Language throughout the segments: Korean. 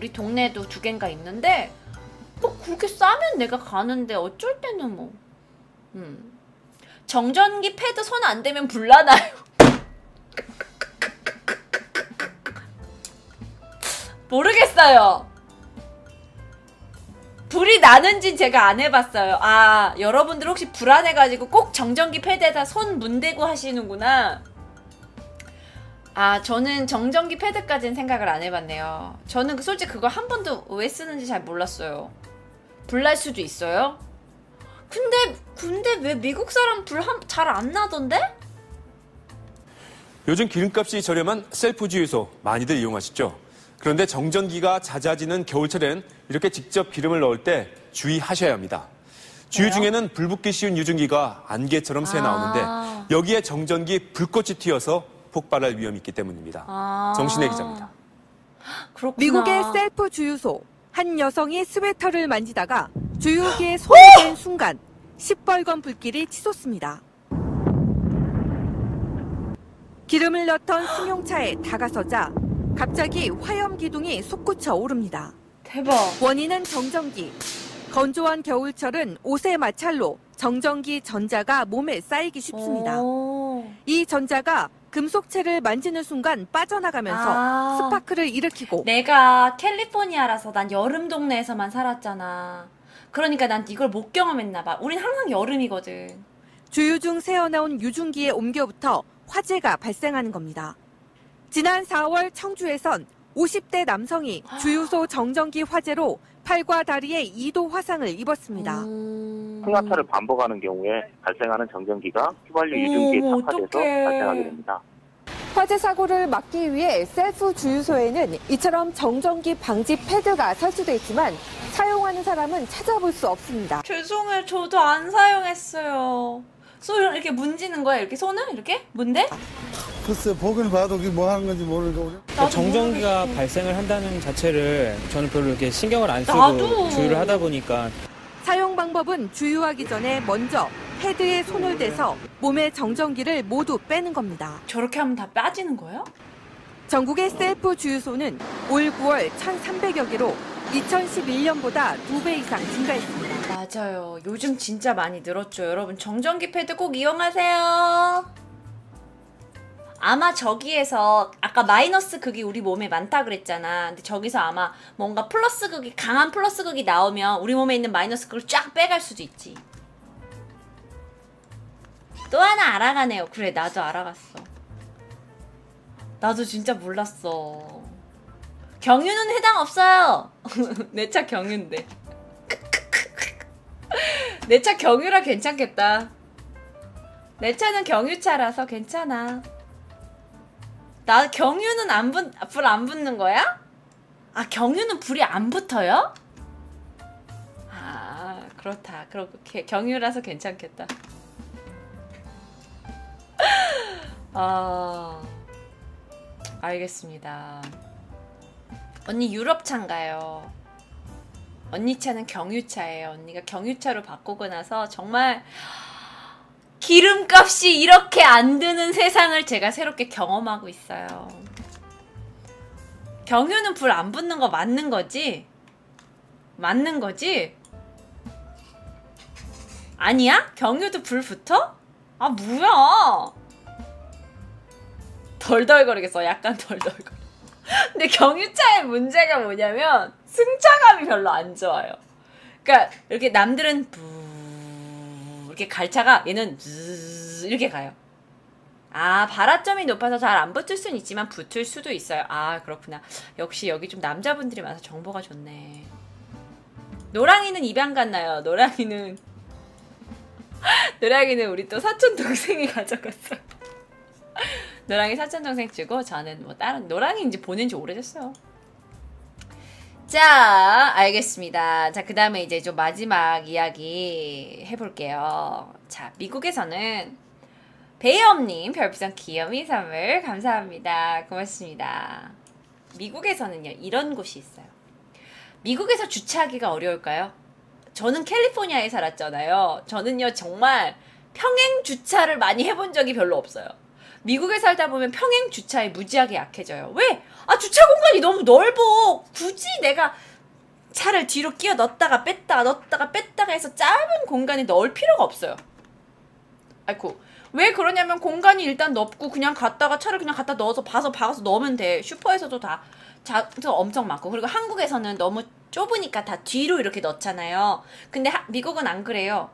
우리 동네에도 두 개인가 있는데 뭐 그렇게 싸면 내가 가는데 어쩔 때는 뭐 음. 정전기 패드 손 안 대면 불나나요? 모르겠어요. 불이 나는지 제가 안 해봤어요. 아, 여러분들 혹시 불안해가지고 꼭 정전기 패드에다 손 문대고 하시는구나. 아, 저는 정전기 패드까지는 생각을 안 해봤네요. 저는 그 솔직히 그거 한 번도 왜 쓰는지 잘 몰랐어요. 불날 수도 있어요? 근데, 근데 왜 미국 사람 불 잘 안 나던데? 요즘 기름값이 저렴한 셀프 주유소 많이들 이용하시죠? 그런데 정전기가 잦아지는 겨울철엔 이렇게 직접 기름을 넣을 때 주의하셔야 합니다. 주유 왜요? 중에는 불 붙기 쉬운 유증기가 안개처럼 새 아. 나오는데 여기에 정전기 불꽃이 튀어서 폭발할 위험이 있기 때문입니다. 아. 정신의 기자입니다. 그렇구나. 미국의 셀프 주유소. 한 여성이 스웨터를 만지다가 주유기에 손을 댄 순간 시뻘건 불길이 치솟습니다. 기름을 넣던 승용차에 다가서자 갑자기 화염 기둥이 솟구쳐 오릅니다. 대박. 원인은 정전기. 건조한 겨울철은 옷의 마찰로 정전기 전자가 몸에 쌓이기 쉽습니다. 오. 이 전자가 금속체를 만지는 순간 빠져나가면서 아. 네. 스파크를 일으키고 내가 캘리포니아라서 난 여름 동네에서만 살았잖아. 그러니까 난 이걸 못 경험했나 봐. 우린 항상 여름이거든. 주유 중 새어나온 유증기에 옮겨부터 화재가 발생하는 겁니다. 지난 4월 청주에선 50대 남성이 주유소 정전기 화재로 팔과 다리에 2도 화상을 입었습니다. 음. 승하차를 반복하는 경우에 발생하는 정전기가 휘발유 유증기에 어머, 착화돼서. 발생하게 됩니다. 화재 사고를 막기 위해 셀프 주유소에는 이처럼 정전기 방지 패드가 설치돼 있지만 사용하는 사람은 찾아볼 수 없습니다. 죄송해요. 저도 안 사용했어요. 손을 이렇게 문지는 거야? 이렇게 손을? 이렇게? 문대? 글쎄 보기는 봐도 그게 뭐 하는 건지 모르니까 우리 나도 정전기가. 발생을 한다는 자체를 저는 별로 이렇게 신경을 안 쓰고 나도. 주유를 하다 보니까 사용 방법은 주유하기 전에 먼저 패드에 손을 대서 몸의 정전기를 모두 빼는 겁니다. 저렇게 하면 다 빠지는 거예요? 전국의 셀프 주유소는 올 9월 1,300여 개로 2011년보다 2배 이상 증가했습니다. 맞아요. 요즘 진짜 많이 늘었죠. 여러분 정전기 패드 꼭 이용하세요. 아마 저기에서 아까 마이너스 극이 우리 몸에 많다 그랬잖아. 근데 저기서 아마 뭔가 플러스 극이 강한 플러스 극이 나오면 우리 몸에 있는 마이너스 극을 쫙 빼갈 수도 있지. 또 하나 알아가네요. 그래 나도 알아갔어. 나도 진짜 몰랐어. 경유는 해당 없어요. 내 차 경유인데. 내 차 경유라 괜찮겠다. 내 차는 경유차라서 괜찮아. 나 경유는 안 붙, 불 안 붙는 거야? 아, 경유는 불이 안 붙어요? 아, 그렇다. 그렇게 경유라서 괜찮겠다. 아, 알겠습니다. 언니 유럽 차인가요? 언니 차는 경유차예요. 언니가 경유차로 바꾸고 나서 정말 기름값이 이렇게 안 드는 세상을 제가 새롭게 경험하고 있어요. 경유는 불 안 붙는 거 맞는 거지? 맞는 거지? 아니야? 경유도 불 붙어? 아 뭐야? 덜덜거리겠어. 약간 덜덜거려. 근데 경유차의 문제가 뭐냐면 승차감이 별로 안 좋아요. 그러니까 이렇게 남들은 부 이렇게 갈차가 얘는 이렇게 가요. 아 발화점이 높아서 잘 안 붙을 수는 있지만 붙을 수도 있어요. 아 그렇구나. 역시 여기 좀 남자분들이 많아서 정보가 좋네. 노랑이는 입양 갔나요? 노랑이는 노랑이는 우리 또 사촌 동생이 가져갔어. 노랑이 사촌 동생 주고 저는 뭐 다른 노랑이 이제 보낸 지 오래됐어요. 자, 알겠습니다. 자, 그 다음에 이제 좀 마지막 이야기 해볼게요. 자, 미국에서는 배엄님 별풍선 귀요미 선물 감사합니다. 고맙습니다. 미국에서는요, 이런 곳이 있어요. 미국에서 주차하기가 어려울까요? 저는 캘리포니아에 살았잖아요. 저는요, 정말 평행 주차를 많이 해본 적이 별로 없어요. 미국에 살다 보면 평행 주차에 무지하게 약해져요. 왜? 아 주차 공간이 너무 넓어. 굳이 내가 차를 뒤로 끼워 넣었다가 뺐다가 넣었다가 뺐다가 해서 짧은 공간에 넣을 필요가 없어요. 아이고 왜 그러냐면 공간이 일단 넓고 그냥 갔다가 차를 그냥 갖다 넣어서 봐서 박아서 넣으면 돼. 슈퍼에서도 다 자도 엄청 많고 그리고 한국에서는 너무 좁으니까 다 뒤로 이렇게 넣잖아요. 근데 하- 미국은 안 그래요.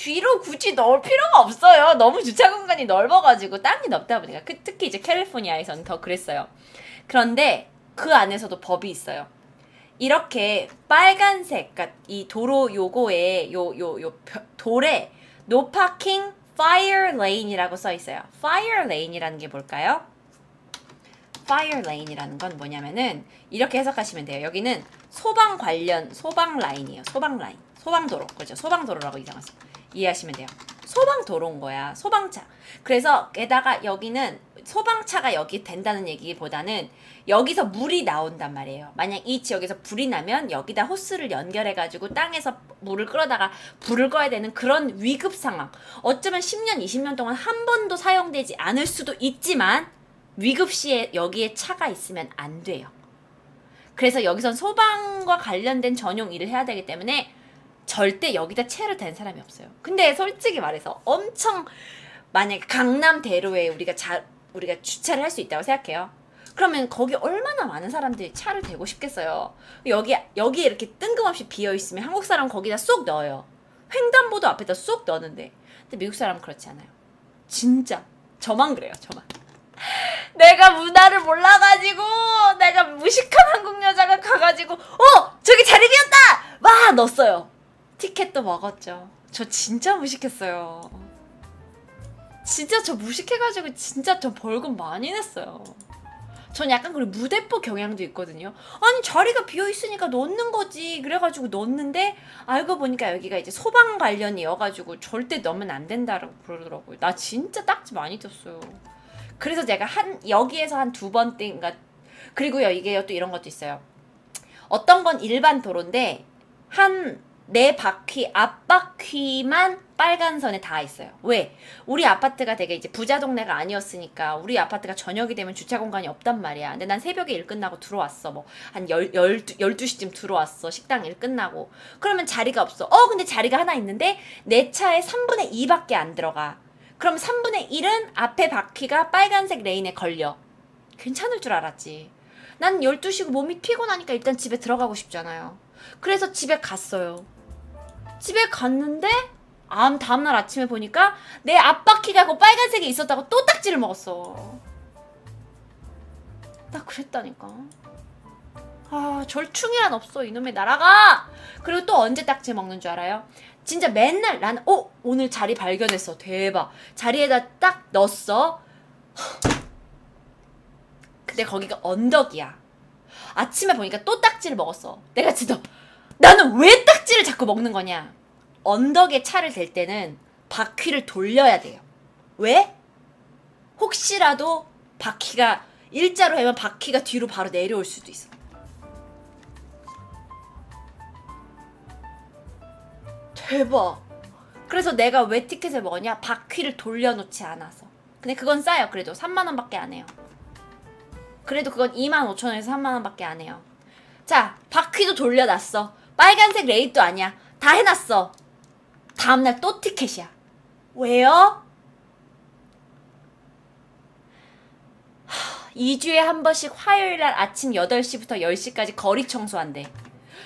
뒤로 굳이 넣을 필요가 없어요. 너무 주차 공간이 넓어가지고 땅이 넓다 보니까 그- 특히 이제 캘리포니아에서는 더 그랬어요. 그런데 그 안에서도 법이 있어요. 이렇게 빨간색, 그러니까 이 도로 요거에 요 요 요 돌에 no parking fire lane이라고 써 있어요. fire lane이라는 게 뭘까요? fire lane이라는 건 뭐냐면은 이렇게 해석하시면 돼요. 여기는 소방 관련 소방 라인이에요. 소방 라인, 소방 도로, 그죠? 소방 도로라고 이상하죠. 이해하시면 돼요. 소방도로인 거야. 소방차. 그래서 게다가 여기는 소방차가 여기 된다는 얘기보다는 여기서 물이 나온단 말이에요. 만약 이 지역에서 불이 나면 여기다 호스를 연결해가지고 땅에서 물을 끌어다가 불을 꺼야 되는 그런 위급 상황. 어쩌면 10년, 20년 동안 한 번도 사용되지 않을 수도 있지만 위급 시에 여기에 차가 있으면 안 돼요. 그래서 여기선 소방과 관련된 전용 일을 해야 되기 때문에 절대 여기다 채를 댄 사람이 없어요. 근데 솔직히 말해서 엄청 만약에 강남대로에 우리가 자, 우리가 주차를 할 수 있다고 생각해요. 그러면 거기 얼마나 많은 사람들이 차를 대고 싶겠어요. 여기 여기 이렇게 뜬금없이 비어 있으면 한국 사람 거기다 쏙 넣어요. 횡단보도 앞에다 쏙 넣는데, 근데 미국 사람은 그렇지 않아요. 진짜 저만 그래요. 저만. 내가 문화를 몰라가지고 내가 무식한 한국 여자가 가가지고 어 저기 자리 비었다 와 넣었어요. 티켓도 먹었죠. 저 진짜 무식했어요. 진짜 저 무식해가지고 진짜 저 벌금 많이 냈어요. 전 약간 그리고 무대뽀 경향도 있거든요. 아니 자리가 비어 있으니까 넣는 거지. 그래가지고 넣었는데 알고 보니까 여기가 이제 소방 관련이어가지고 절대 넣으면 안 된다라고 그러더라고요. 나 진짜 딱지 많이 떴어요. 그래서 제가 한 여기에서 한 두 번째인가 그리고요 이게 또 이런 것도 있어요. 어떤 건 일반 도로인데 한 네 바퀴 앞 바퀴만 빨간 선에 다 있어요. 왜? 우리 아파트가 되게 이제 부자 동네가 아니었으니까 우리 아파트가 저녁이 되면 주차 공간이 없단 말이야. 근데 난 새벽에 일 끝나고 들어왔어. 뭐한 열, 열두, 12시쯤 들어왔어. 식당 일 끝나고. 그러면 자리가 없어. 어, 근데 자리가 하나 있는데 내 차에 3분의 2밖에 안 들어가. 그럼 3분의 1은 앞에 바퀴가 빨간색 레인에 걸려. 괜찮을 줄 알았지. 난 12시고 몸이 피곤하니까 일단 집에 들어가고 싶잖아요. 그래서 집에 갔어요. 집에 갔는데 암 다음날 아침에 보니까 내 앞바퀴가 그 빨간색이 있었다고 또 딱지를 먹었어. 나 그랬다니까. 아 절충이란 없어 이놈의 나라가. 그리고 또 언제 딱지 먹는 줄 알아요? 진짜 맨날 나는 어 오늘 자리 발견했어 대박 자리에다 딱 넣었어. 근데 거기가 언덕이야. 아침에 보니까 또 딱지를 먹었어. 내가 진짜 나는 왜 딱지를 자꾸 먹는 거냐? 언덕에 차를 댈 때는 바퀴를 돌려야 돼요. 왜? 혹시라도 바퀴가 일자로 하면 바퀴가 뒤로 바로 내려올 수도 있어. 대박. 그래서 내가 왜 티켓을 먹었냐? 바퀴를 돌려놓지 않아서. 근데 그건 싸요. 그래도 3만 원 밖에 안 해요. 그래도 그건 2만 5천 원에서 3만 원 밖에 안 해요. 자, 바퀴도 돌려놨어. 빨간색 레이도 아니야. 다 해놨어. 다음날 또 티켓이야. 왜요? 2주에 한 번씩 화요일 날 아침 8시부터 10시까지 거리 청소한대.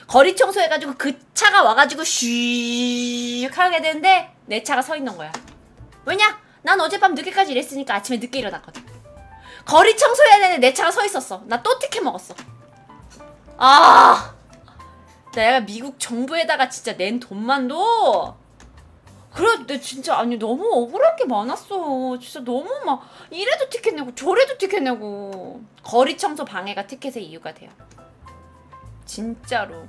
거리 청소해가지고 그 차가 와가지고 슉 하게 되는데 내 차가 서 있는 거야. 왜냐? 난 어젯밤 늦게까지 일했으니까 아침에 늦게 일어났거든. 거리 청소해야 되는데 내 차가 서 있었어. 나 또 티켓 먹었어. 아, 내가 미국 정부에다가 진짜 낸 돈만도 그래, 내 진짜 아니 너무 억울할 게 많았어. 진짜 너무 막 이래도 티켓 내고 저래도 티켓 내고 거리 청소 방해가 티켓의 이유가 돼요. 진짜로.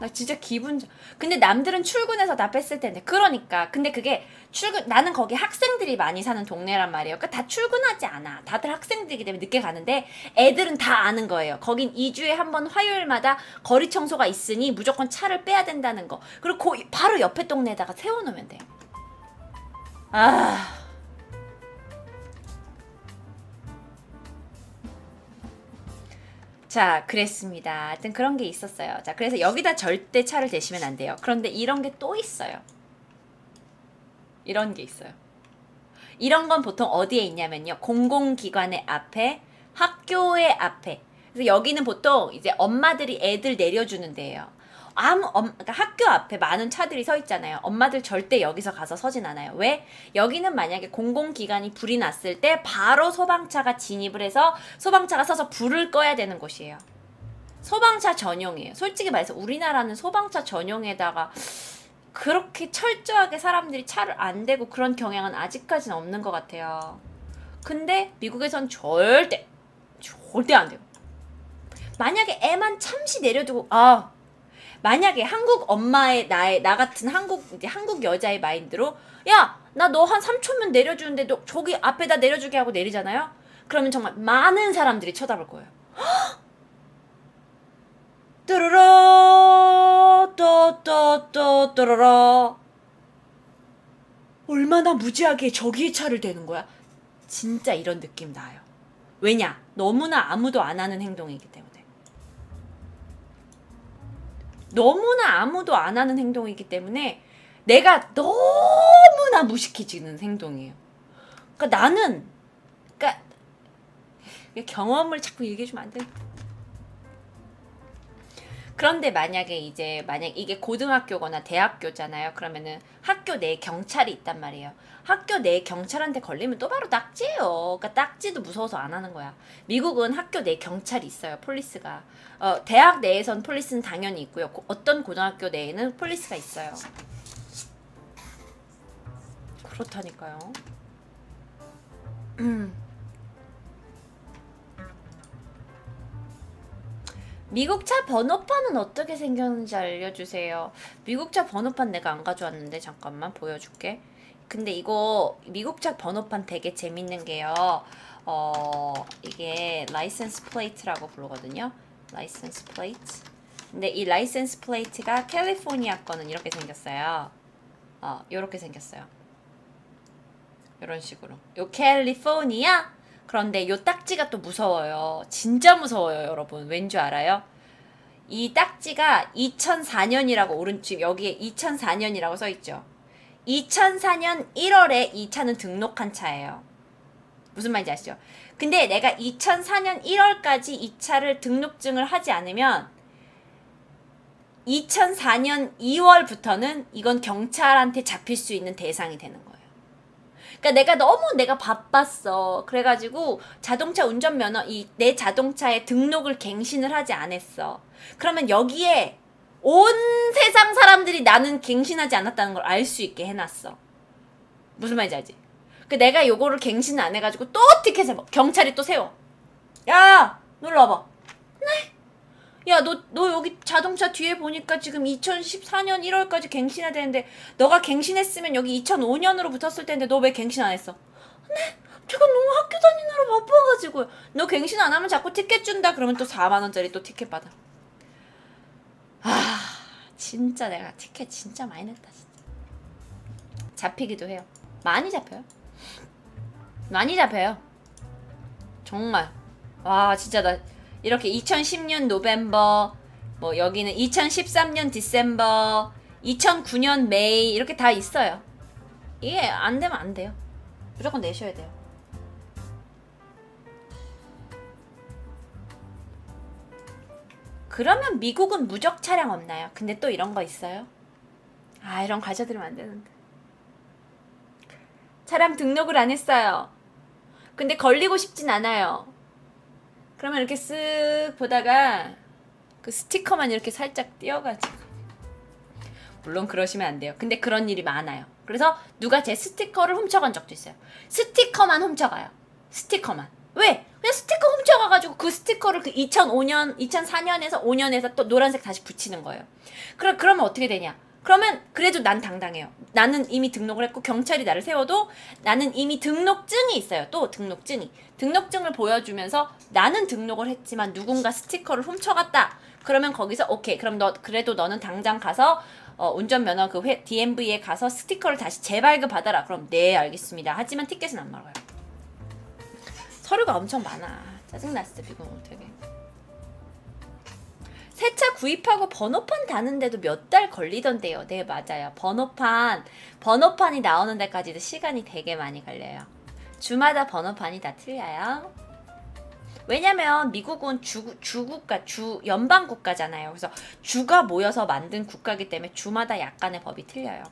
나 진짜 기분 좋. 근데 남들은 출근해서 다 뺐을 텐데. 그러니까. 근데 그게 출근 나는 거기 학생들이 많이 사는 동네란 말이에요. 그러니까 다 출근하지 않아. 다들 학생들이기 때문에 늦게 가는데 애들은 다 아는 거예요. 거긴 2주에 한 번 화요일마다 거리 청소가 있으니 무조건 차를 빼야 된다는 거. 그리고 그 바로 옆에 동네에다가 세워 놓으면 돼. 아. 자, 그랬습니다. 하여튼 그런 게 있었어요. 자, 그래서 여기다 절대 차를 대시면 안 돼요. 그런데 이런 게 또 있어요. 이런 게 있어요. 이런 건 보통 어디에 있냐면요. 공공기관의 앞에, 학교의 앞에. 그래서 여기는 보통 이제 엄마들이 애들 내려주는 데예요. 아무 엄, 그러니까 학교 앞에 많은 차들이 서 있잖아요. 엄마들 절대 여기서 가서 서진 않아요. 왜? 여기는 만약에 공공기관이 불이 났을 때 바로 소방차가 진입을 해서 소방차가 서서 불을 꺼야 되는 곳이에요. 소방차 전용이에요. 솔직히 말해서 우리나라는 소방차 전용에다가 그렇게 철저하게 사람들이 차를 안 대고 그런 경향은 아직까지는 없는 것 같아요. 근데 미국에선 절대 절대 안 돼요. 만약에 애만 잠시 내려두고 아 만약에 한국 엄마의 나의 나 같은 한국 이제 한국 여자의 마인드로 야 나 너 한 3초면 내려주는데 너 저기 앞에다 내려주게 하고 내리잖아요. 그러면 정말 많은 사람들이 쳐다볼 거예요. 뚜루러 또또또 뚜루러 얼마나 무지하게 저기에 차를 대는 거야. 진짜 이런 느낌 나요. 왜냐? 너무나 아무도 안 하는 행동이기 때문에. 너무나 아무도 안 하는 행동이기 때문에 내가 너무나 무식해지는 행동이에요. 그러니까 나는 그러니까 경험을 자꾸 얘기해 주면 안 돼. 그런데 만약에 이제 만약 이게 고등학교거나 대학교잖아요. 그러면은 학교 내에 경찰이 있단 말이에요. 학교 내에 경찰한테 걸리면 또 바로 딱지예요. 그러니까 딱지도 무서워서 안 하는 거야. 미국은 학교 내에 경찰이 있어요. police가. 어, 대학 내에선 police는 당연히 있고요. 고- 어떤 고등학교 내에는 police가 있어요. 그렇다니까요. 미국 차 번호판은 어떻게 생겼는지 알려주세요. 미국 차 번호판 내가 안 가져왔는데 잠깐만 보여줄게. 근데 이거 미국 차 번호판 되게 재밌는 게요. 어 이게 license plate라고 부르거든요. license plate. 근데 이 license plate가 캘리포니아 거는 이렇게 생겼어요. 어 이렇게 생겼어요. 이런 식으로. 요 캘리포니아 그런데 요 딱지가 또 무서워요. 진짜 무서워요, 여러분. 왠 줄 알아요? 이 딱지가 2004년이라고 오른 지금 여기에 2004년이라고 써 있죠. 2004년 1월에 이 차는 등록한 차예요. 무슨 말인지 아시죠? 근데 내가 2004년 1월까지 이 차를 등록증을 하지 않으면 2004년 2월부터는 이건 경찰한테 잡힐 수 있는 대상이 되는 거예요. 그러니까 내가 너무 내가 바빴어. 그래가지고 자동차 운전면허 이 내 자동차에 등록을 갱신을 하지 않았어. 그러면 여기에 온 세상 사람들이 나는 갱신하지 않았다는 걸 알 수 있게 해놨어. 무슨 말인지 알지? 그 내가 요거를 갱신 안 해가지고 또 티켓을 먹- 경찰이 또 세워. 야, 놀러 와봐. 네. 야, 너, 너 여기 자동차 뒤에 보니까 지금 2014년 1월까지 갱신해야 되는데, 너가 갱신했으면 여기 2005년으로 붙었을 텐데, 너 왜 갱신 안 했어? 네, 제가 너무 학교 다니느라 바빠가지고요. 너 갱신 안 하면 자꾸 티켓 준다. 그러면 또 4만원짜리 또 티켓 받아. 아, 진짜 내가 티켓 진짜 많이 냈다, 진짜. 잡히기도 해요. 많이 잡혀요. 많이 잡혀요. 정말. 와, 진짜 나 이렇게 2010년 노벰버, 뭐 여기는 2013년 디셈버, 2009년 메이 이렇게 다 있어요. 이게 안 되면 안 돼요. 무조건 내셔야 돼요. 그러면 미국은 무적 차량 없나요? 근데 또 이런 거 있어요? 아, 이런 과자들면 안 되는데. 차량 등록을 안 했어요. 근데 걸리고 싶진 않아요. 그러면 이렇게 쓱 보다가 그 스티커만 이렇게 살짝 띄어가지고. 물론 그러시면 안 돼요. 근데 그런 일이 많아요. 그래서 누가 제 스티커를 훔쳐간 적도 있어요. 스티커만 훔쳐가요. 스티커만. 왜? 그냥 스티커 훔쳐가가지고 그 스티커를 그 2005년, 2004년에서 5년에서 또 노란색 다시 붙이는 거예요. 그럼, 그러면 어떻게 되냐? 그러면 그래도 난 당당해요. 나는 이미 등록을 했고 경찰이 나를 세워도 나는 이미 등록증이 있어요. 또 등록증이. 등록증을 보여주면서 나는 등록을 했지만 누군가 스티커를 훔쳐갔다. 그러면 거기서 오케이. 그럼 너 그래도 너는 당장 가서 어, 운전면허 그 회, DMV에 가서 스티커를 다시 재발급 받아라. 그럼 네 알겠습니다. 하지만 티켓은 안 말아요. 서류가 엄청 많아. 짜증났어 미국은 되게. 새차 구입하고 번호판 다는데도 몇 달 걸리던데요. 네, 맞아요. 번호판, 번호판이 나오는 데까지도 시간이 되게 많이 걸려요. 주마다 번호판이 다 틀려요. 왜냐면 미국은 주, 주국가, 주, 연방국가잖아요. 그래서 주가 모여서 만든 국가이기 때문에 주마다 약간의 법이 틀려요.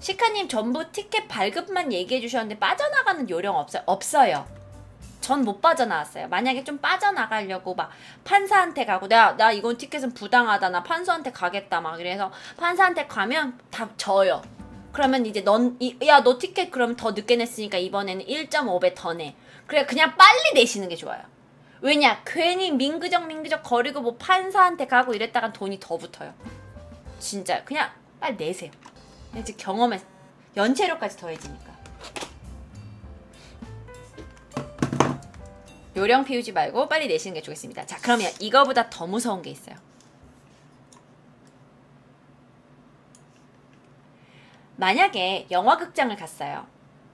시카님 전부 티켓 발급만 얘기해 주셨는데 빠져나가는 요령 없어요? 없어요. 전 못 빠져나왔어요. 만약에 좀 빠져나가려고 막 판사한테 가고 내가 나 이건 티켓은 부당하다 나 판사한테 가겠다 막 그래서 판사한테 가면 다 져요. 그러면 이제 넌 야 너 티켓 그럼 더 늦게 냈으니까 이번에는 1.5배 더 내. 그래 그냥 빨리 내시는 게 좋아요. 왜냐 괜히 민그적 민그적 거리고 뭐 판사한테 가고 이랬다간 돈이 더 붙어요. 진짜 그냥 빨리 내세요. 이제 경험에 연체료까지 더해지니까. 요령 피우지 말고 빨리 내시는 게 좋겠습니다. 자, 그러면 이거보다 더 무서운 게 있어요. 만약에 영화극장을 갔어요.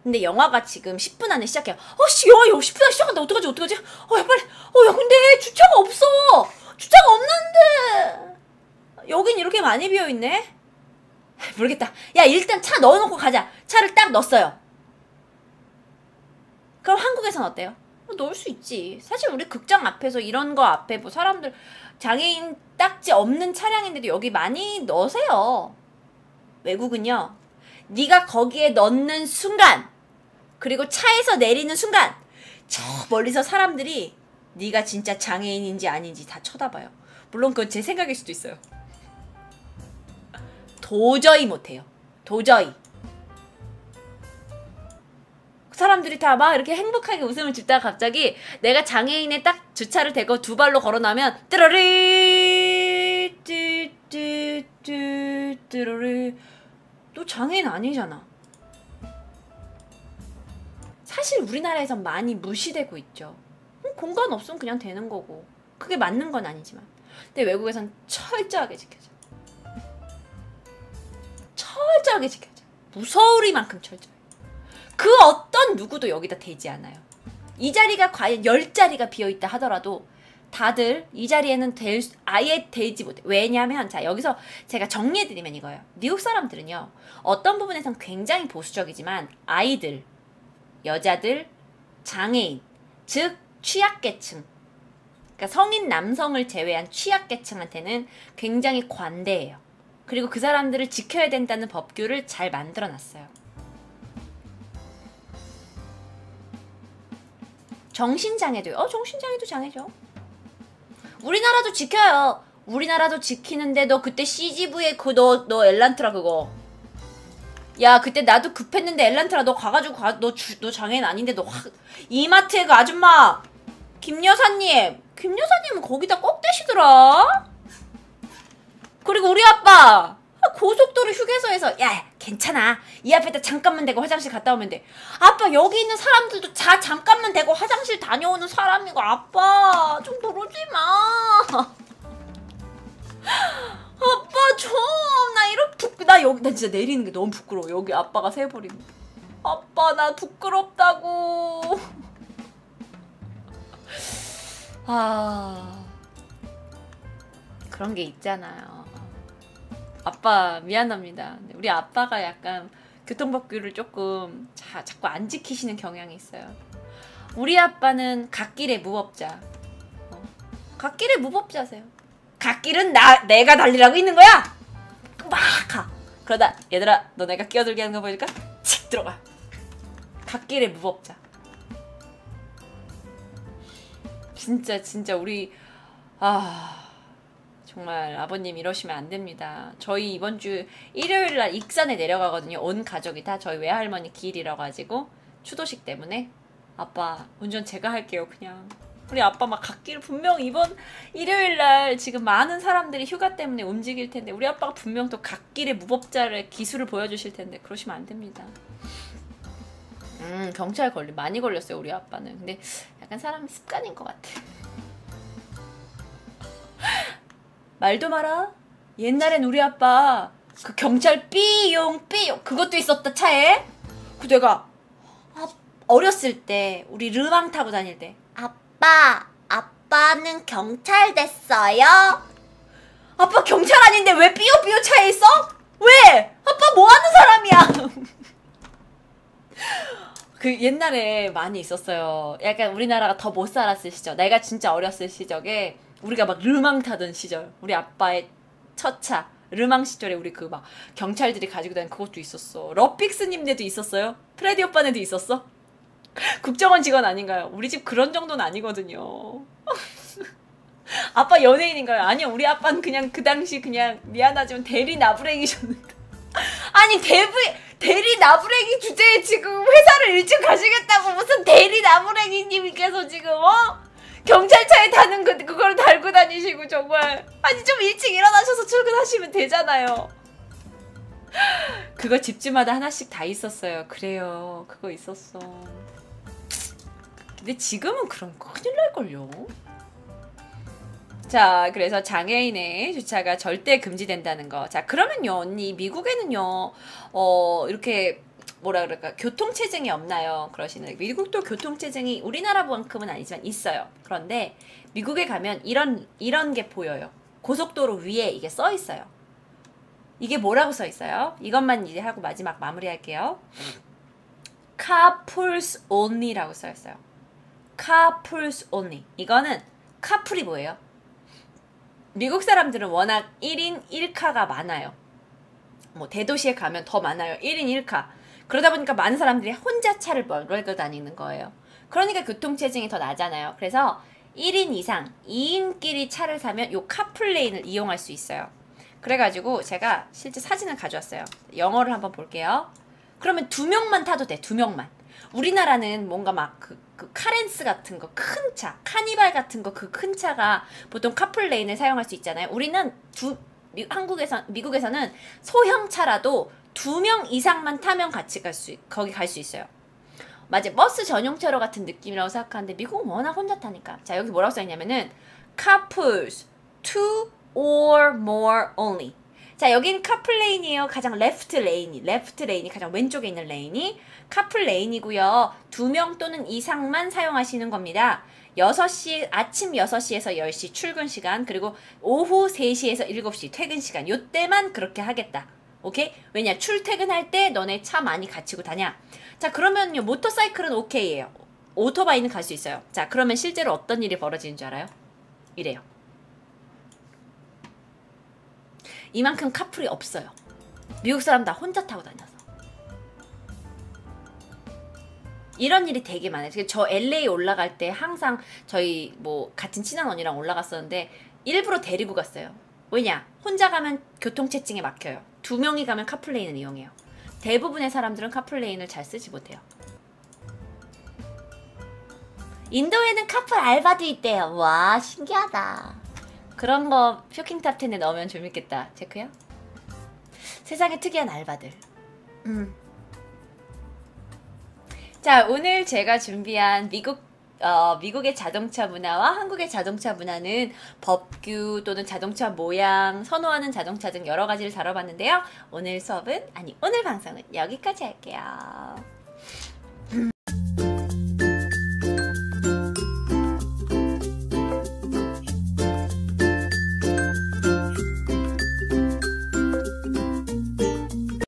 근데 영화가 지금 10분 안에 시작해요. 어, 씨, 영화 10분 안에 시작한다. 어떡하지, 어떡하지? 어, 야, 빨리. 어, 야, 근데 주차가 없어. 주차가 없는데. 여긴 이렇게 많이 비어있네. 모르겠다. 야, 일단 차 넣어놓고 가자. 차를 딱 넣었어요. 그럼 한국에선 어때요? 어, 넣을 수 있지. 사실 우리 극장 앞에서 이런 거 앞에 뭐 사람들 장애인 딱지 없는 차량인데도 여기 많이 넣으세요. 외국은요. 네가 거기에 넣는 순간 그리고 차에서 내리는 순간 저 멀리서 사람들이 네가 진짜 장애인인지 아닌지 다 쳐다봐요. 물론 그건 제 생각일 수도 있어요. 도저히 못해요. 도저히. 사람들이 다 막 이렇게 행복하게 웃음을 짓다가 갑자기 내가 장애인에 딱 주차를 대고 두 발로 걸어나면 뜨러리 뚜뚜뚜 뜨러리 너 장애인 아니잖아. 사실 우리나라에선 많이 무시되고 있죠. 음, 공간 없으면 그냥 되는 거고 그게 맞는 건 아니지만 근데 외국에선 철저하게 지켜져. 철저하게 지켜져. 무서우리만큼 철저해. 그 어떤 누구도 여기다 대지 않아요. 이 자리가 과연 열 자리가 비어 있다 하더라도 다들 이 자리에는 될 수- 아예 되지 못해. 왜냐하면 자 여기서 제가 정리해드리면 이거예요. 미국 사람들은요 어떤 부분에선 굉장히 보수적이지만 아이들, 여자들, 장애인, 즉 취약계층, 그러니까 성인 남성을 제외한 취약계층한테는 굉장히 관대해요. 그리고 그 사람들을 지켜야 된다는 법규를 잘 만들어놨어요. 정신장애도요. 어, 정신장애도 장애죠. 우리나라도 지켜요. 우리나라도 지키는데 너 그때 CGV에 그너너 엘란트라 그거. 야 그때 나도 급했는데 엘란트라 너 가가지고 가, 너, 주, 너 장애인 아닌데 너 확 이마트에 그 아줌마 김 여사님 김 여사님은 거기다 꼭 대시더라. 그리고 우리 아빠 고속도로 휴게소에서 야 괜찮아. 이 앞에다 잠깐만 대고 화장실 갔다 오면 돼. 아빠 여기 있는 사람들도 자 잠깐만 대고 화장실 다녀오는 사람이고 아빠 좀 그러지 마. 아빠 좀나 이렇게 부... 나 여기 나 진짜 내리는 게 너무 부끄러워. 여기 아빠가 거. 아빠 나 부끄럽다고. 아. 그런 게 있잖아요 아빠 미안합니다. 우리 아빠가 약간 교통법규를 조금 자, 자꾸 안 지키시는 경향이 있어요. 우리 아빠는 갓길의 무법자. 어? 갓길의 무법자세요. 갓길은 나 내가 달리라고 있는 거야. 막 가. 그러다 얘들아 너 내가 끼어들게 하는 거 보여줄까? 칙 들어가. 갓길의 무법자. 진짜 진짜 우리 아. 정말 아버님 이러시면 안 됩니다. 저희 이번 주 일요일 날 익산에 내려가거든요. 온 가족이 다 저희 외할머니 길이라 가지고 추도식 때문에 아빠 운전 제가 할게요. 그냥 우리 아빠 막 갓길 분명 이번 일요일 날 지금 많은 사람들이 휴가 때문에 움직일 텐데 우리 아빠가 분명 또 갓길의 무법자를 기술을 보여주실 텐데 그러시면 안 됩니다. 음 경찰 걸리 많이 걸렸어요 우리 아빠는. 근데 약간 사람 습관인 것 같아. 말도 마라. 옛날엔 우리 아빠 그 경찰 삐용 삐용 그것도 있었다 차에. 그 내가 아, 어렸을 때 우리 르망 타고 다닐 때 아빠 아빠 아빠는 경찰 됐어요? 아빠 경찰 아닌데 왜 삐요삐요 차에 있어? 왜? 아빠 뭐 하는 사람이야? 그 옛날에 많이 있었어요. 약간 우리나라가 더 못 살았을 시절. 내가 진짜 어렸을 시절에 우리가 막 르망 타던 시절. 우리 아빠의 첫 차. 르망 시절에 우리 그 막 경찰들이 가지고 다니는 그것도 있었어. 러픽스님네도 있었어요? 프레디 오빠네도 있었어? 국정원 직원 아닌가요? 우리 집 그런 정도는 아니거든요. 아빠 연예인인가요? 아니요, 우리 아빠는 그냥 그 당시 그냥 미안하지만 대리 나부랭이셨는데. 아니 대부 대리 나부랭이 주제에 지금 회사를 일찍 가시겠다고 무슨 대리 나부랭이님께서 지금 어 경찰차에 타는 그 그걸 달고 다니시고 정말 아니 좀 일찍 일어나셔서 출근하시면 되잖아요. 그거 집집마다 하나씩 다 있었어요. 그래요, 그거 있었어. 근데 지금은 그럼 큰일 날걸요. 자, 그래서 장애인의 주차가 절대 금지된다는 거. 자, 그러면요, 언니, 미국에는요, 어, 이렇게, 뭐라 그럴까, 교통체증이 없나요? 그러시는. 미국도 교통체증이 우리나라만큼은 아니지만 있어요. 그런데, 미국에 가면 이런, 이런 게 보여요. 고속도로 위에 이게 써 있어요. 이게 뭐라고 써 있어요? 이것만 이제 하고 마지막 마무리할게요. carpools only라고 써 있어요. carpools only. 이거는 카풀이 뭐예요? 미국 사람들은 워낙 1인 1카가 많아요. 뭐 대도시에 가면 더 많아요. 1인 1카. 그러다 보니까 많은 사람들이 혼자 차를 몰고 다니는 거예요. 그러니까 교통체증이 더 나잖아요. 그래서 1인 이상 2인끼리 차를 사면 요 카풀레인을 이용할 수 있어요. 그래가지고 제가 실제 사진을 가져왔어요. 영어를 한번 볼게요. 그러면 두 명만 타도 돼. 두 명만. 우리나라는 뭔가 막그 그 카렌스 같은 거 큰 차, 카니발 같은 거 그 큰 차가 보통 카풀레인을 사용할 수 있잖아요. 우리는 두 미, 한국에서 미국에서는 소형 차라도 두 명 이상만 타면 같이 갈 수 거기 갈 수 있어요. 맞아 버스 전용차로 같은 느낌이라고 생각하는데 미국은 워낙 혼자 타니까. 자 여기 뭐라고 써있냐면은 carpools two or more only. 자 여긴 carpool lane이에요. 가장 left lane이 left lane이 가장 왼쪽에 있는 lane이 carpool lane이고요. 두 명 또는 이상만 사용하시는 겁니다. 6시 아침 6시에서 10시 출근 시간 그리고 오후 3시에서 7시 퇴근 시간. 요때만 그렇게 하겠다 오케이? 왜냐 출퇴근할 때 너네 차 많이 갖추고 다냐 자 그러면요 모터사이클은 오케이예요 오토바이는 갈 수 있어요 자 그러면 실제로 어떤 일이 벌어지는 줄 알아요? 이래요 이만큼 카풀이 없어요 미국 사람 다 혼자 타고 다녀서 이런 일이 되게 많아요. 저 LA 올라갈 때 항상 저희 뭐 같은 친한 언니랑 올라갔었는데 일부러 데리고 갔어요. 왜냐? 혼자 가면 교통체증에 막혀요. 두 명이 가면 카풀레인을 이용해요. 대부분의 사람들은 카풀레인을 잘 쓰지 못해요. 인도에는 카풀 알바도 있대요. 와, 신기하다. 그런 거 쇼킹탑 10에 넣으면 재밌겠다. 체크요? 세상에 특이한 알바들. 음. 자, 오늘 제가 준비한 미국 어, 미국의 자동차 문화와 한국의 자동차 문화는 법규 또는 자동차 모양, 선호하는 자동차 등 여러 가지를 다뤄봤는데요. 오늘 수업은 아니 오늘 방송은 여기까지 할게요.